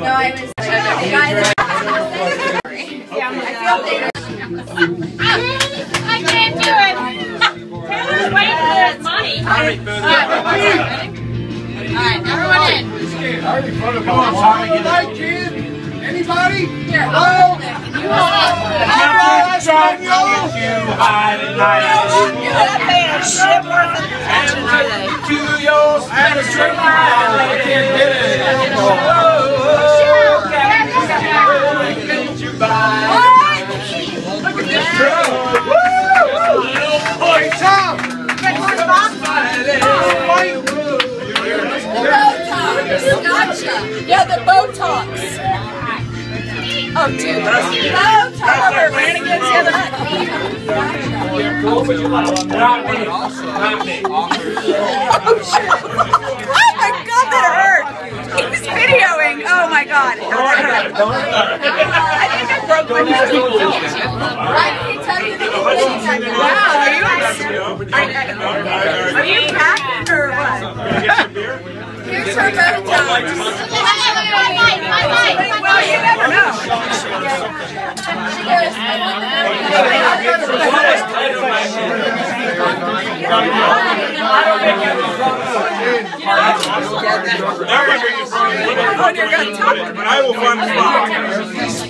No, I was the guy that. I can't do it. Taylor's waiting for his money. All right, everyone in. Come on, Tommy. Light, kid. Anybody? Here, I'll hold it. You hold it. Gotcha. Oh, shit. Oh, my God, that hurt. He was videoing. Oh, my God. I think I broke my nose. Right, he tell you that he Wow, are you, are, you packing or what? Here's her Botox. Well, you never know. Oh, you're gonna talk. But I will find a spot.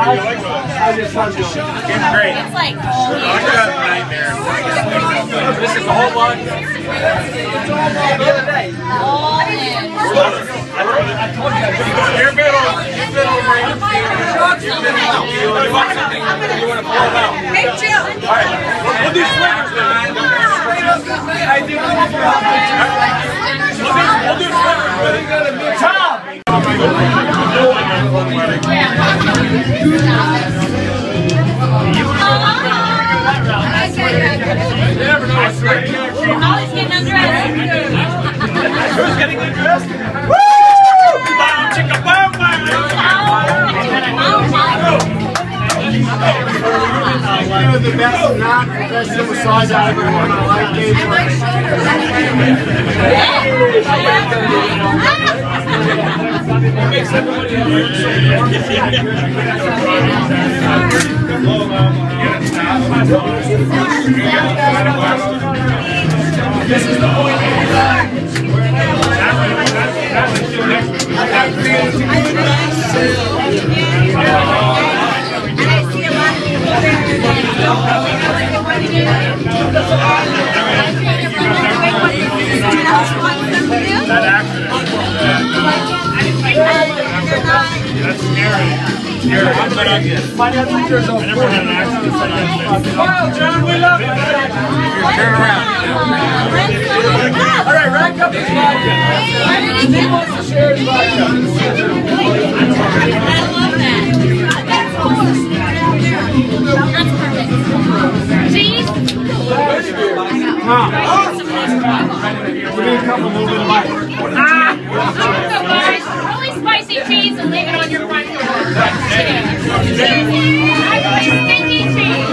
It's great. It's like, I got a nightmare. This is a whole lot. all in. Your middle, your middle ring. You want something? You want to pull it out? Hey, Jill. All right. We'll do swingers. I do. We'll getting undressed? Woo! Bow, chicka, bow, bow. The best not professional massage I've ever done in my life, Dave? That That's scary. Scary. But I get. My teachers I are never had an accident. Well, John, we love you. Turn around. All right, rack up his vodka. He wants to share his vodka. I love that. That's perfect. Cheese? Give me a couple, a little bit of mine. So guys, really spicy cheese and leave it on your front door. I stinky cheese.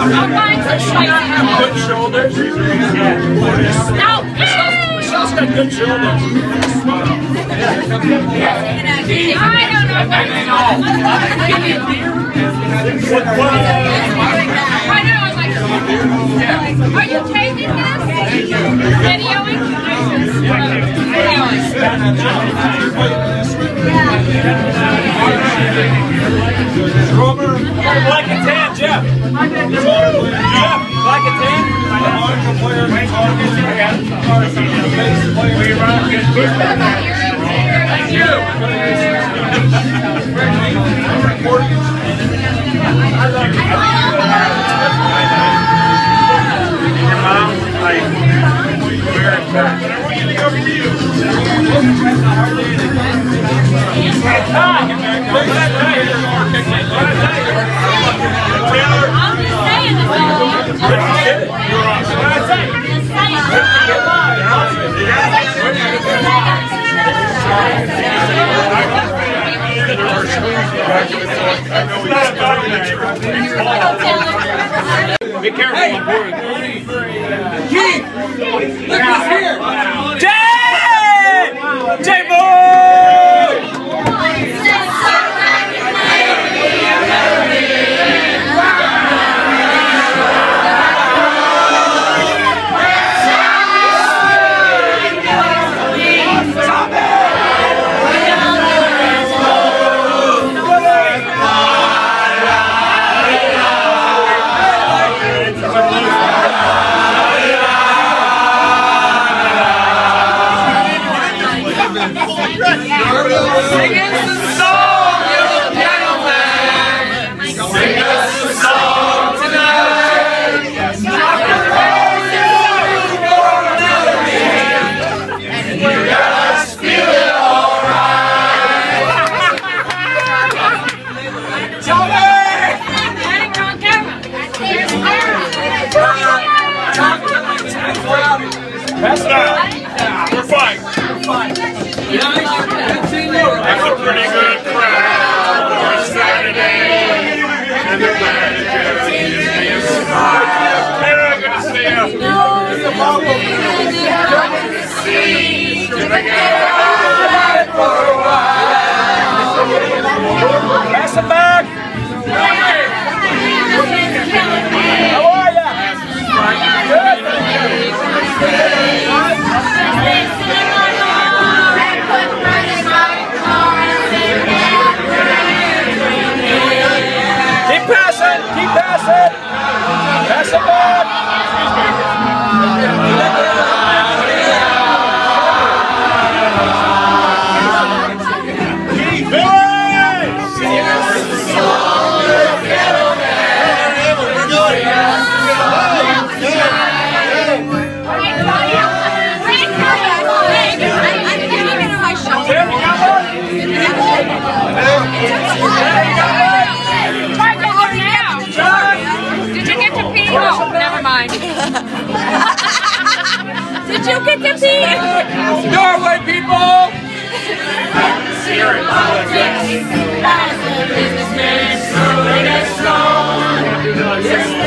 I'll find some spicy. Good shoulders. No. Michelle's got good shoulders. I don't know what it's What, what, I know, Drummer. Jeff. Jeff, bass player. Thank you. Recording. I love be careful. Hey. Keith, look That's not.